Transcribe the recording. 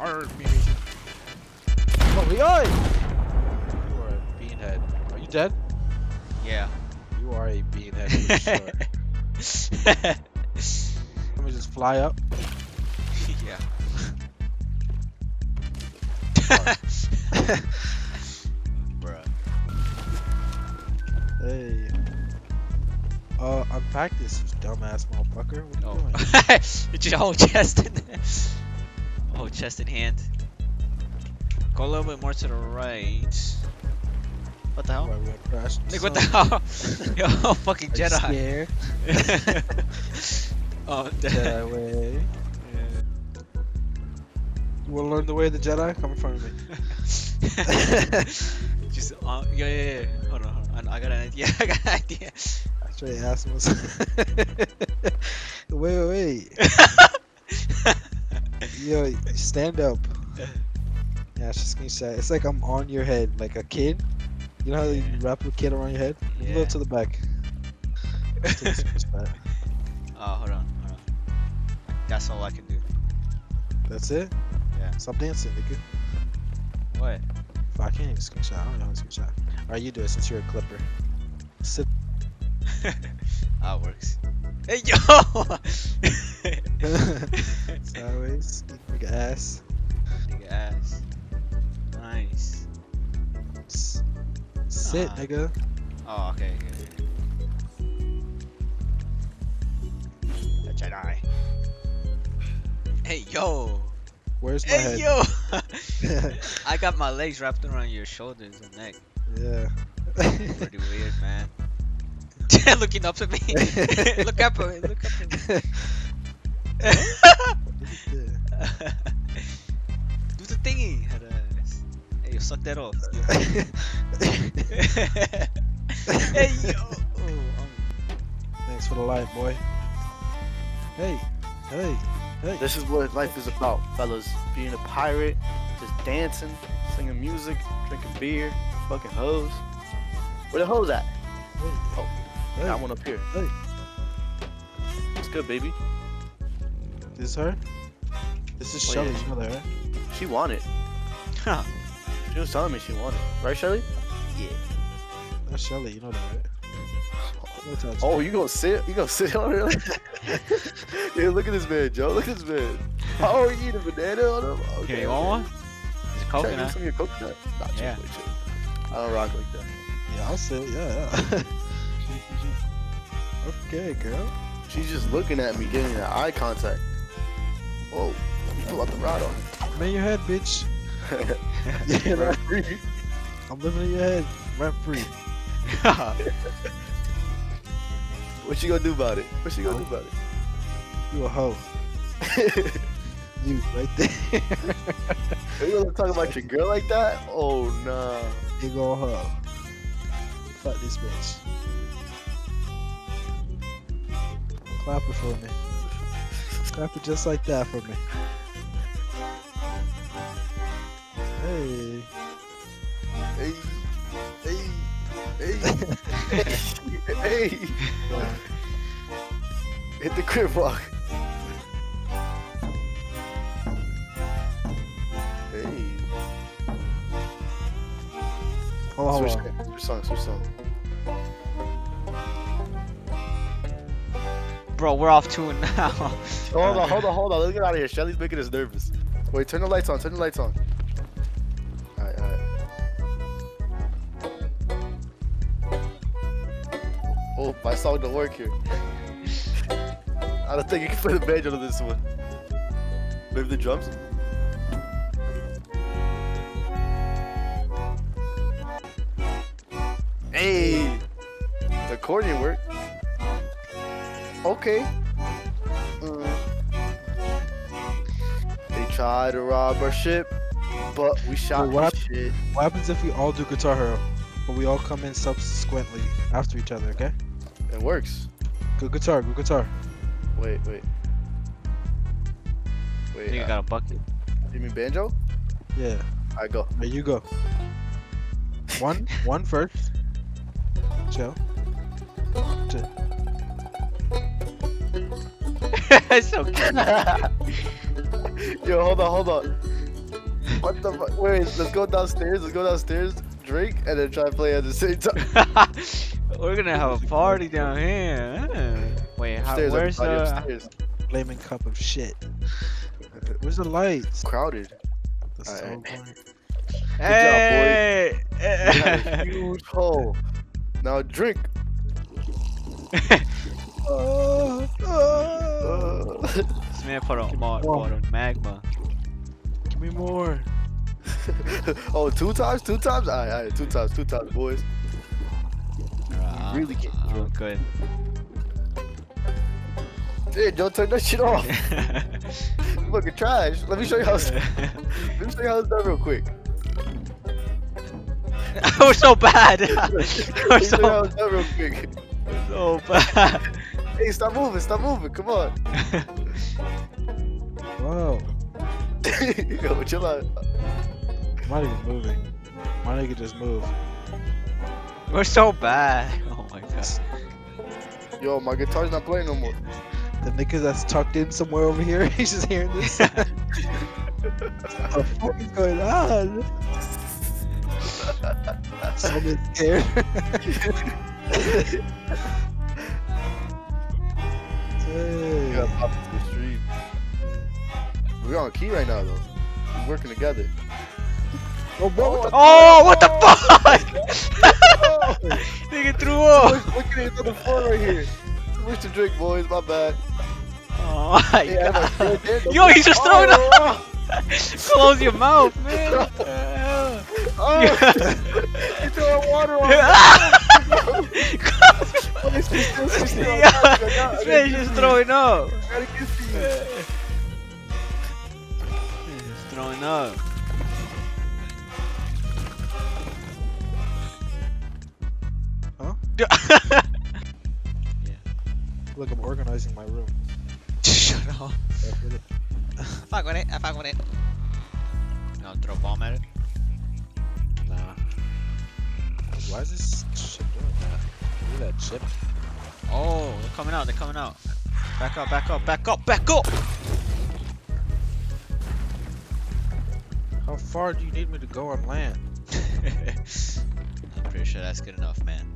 Arr, Mimi. Oh, we are. You are a beanhead. Are you dead? Yeah. You are a beanhead for sure. Let me just fly up. yeah. Bruh. Hey. Uh, unpack this, you dumbass motherfucker. What are you Oh. doing? It's your whole chest in there. Whole chest in hand. Go a little bit more to the right. What the hell? Why we gonna? Nick, what the hell? Yo, fucking Jedi. scared? oh, Jedi way. You wanna learn the way of the Jedi? Come in front of me. Just, uh, yeah, yeah, yeah. Hold on, hold on. I got an idea. I got an idea. Straight ass was. wait, wait, wait. Yo, stand up. Yeah, it's just screenshot. It's like I'm on your head, like a kid. You know how you wrap a kid around your head? A Yeah. little to the back. Oh, hold on, hold on. That's all I can do. That's it? Yeah. Stop dancing, nigga. What? Fuck, I can't even screenshot. I don't know how to screenshot. Alright, you do it since you're a clipper. Sit. How ah, it works. Hey, yo! Sideways. An ass. Nigga ass. Nice. S- Sit, Ah. nigga. Oh, okay. okay. Jedi. Hey, yo! Where's my Hey, head? yo! I got my legs wrapped around your shoulders and neck. yeah. Pretty weird, man. Looking up at me. look up at me. Look up at me. Do the thingy. Hey, you suck that off. hey, yo! Oh, um, Thanks for the life, boy. Hey, hey, hey. This is what life is about, fellas. Being a pirate, just dancing, singing music, drinking beer, fucking hoes. Where the hoes at? Hey, hey. Got one up here. Hey. What's good, baby? Is This her? This is Oh, Shelly, yeah. you know that, right? She wanted. huh. She was telling me she wanted. Right, Shelly? Yeah. That's Shelly, you know that, right? No. Oh, you gonna sit? You gonna sit on her? yeah, look at this man, Joe. Look at this man. Oh, you eating a banana on him? Okay, Here, you want one? It's a Check coconut. some of your coconut. Chill, Yeah. chill. I don't rock like that. Yeah, I'll sit, yeah, yeah. okay, girl. She's just looking at me, getting that eye contact. Whoa, you pull out the rod on I'm in your head, bitch. Yeah, Rent free. I'm living in your head, rent free. What you gonna do about it? What you gonna do about it? You a hoe. You, right there. Are you gonna talk about your girl like that? Oh nah. you gonna hoe. Fuck this bitch. Clap it for me. Clap it just like that for me. Hey. Hey, hey, hey, hey, hey. Hit the crib walk. Hey. Hold on, hold Switch, on. switch song, switch song. Bro, we're off tune now. Hold on, hold on, hold on. Let's get out of here. Shelly's making us nervous. Wait, turn the lights on. Turn the lights on. Oh, my song don't work here. I don't think you can play the banjo to this one. Maybe the drums? Hey! The accordion worked. Okay. Mm. They tried to rob our ship, but we shot Wait, what shit. What happens if we all do Guitar Hero, but we all come in subsequently after each other, okay? It works. Good guitar, good guitar. Wait, wait. I Wait, think I uh, got a bucket. you mean banjo? Yeah, I go. there you go. One, one first. Chill. Chill. it's so cute. Yo, hold on, hold on. What the fuck? Wait, let's go downstairs. Let's go downstairs, drink, and then try to play at the same time. We're gonna have a party down here. huh? Wait, how, Upstairs, where's the? upstairs. Flaming cup of shit. Where's the lights? Crowded. The Alright. soul point. Hey! We had a huge hole. Now drink. Oh, oh. Uh, this man put on, Come put on. on magma. Give me more. oh, two times, two times. All right, all right, two times, two times, boys. Uh, really can't I'm good. Hey, don't turn that shit off. Fucking trash. Let me show you how. It's, let me show you how it's done real quick. We're so bad. We're me how so, it's done real quick. so bad. Hey, stop moving, stop moving. Come on. Whoa. Yo, chill out. My nigga's moving. My nigga just moved. We're so bad. Yo, my guitar's not playing no more. The nigga that's tucked in somewhere over here, he's just hearing this. what the fuck is going on? Someone's scared. We gotta Hey. pop into the stream. We're on key right now, though. We're working together. Oh, bro, what the Oh, what the fuck? Oh, Nigga threw up. look at it on the floor right here. Too much to drink, boys. My bad. Oh my Hey, I have a god. Yo, he's just throwing Oh, up. Close your mouth, man. Oh. The hell? Oh, he's throwing water on me. You, This man's just throwing up. I gotta get to you. He's just throwing up. Huh? Look, I'm organizing my room. Shut up. That's what it- Fuck with it. I fuck with it. No, throw a bomb at it. Nah. Why is this ship doing that? Look at that chip. Oh, they're coming out. They're coming out. Back up, back up, back up, back up. How far do you need me to go on land? I'm pretty sure that's good enough, man.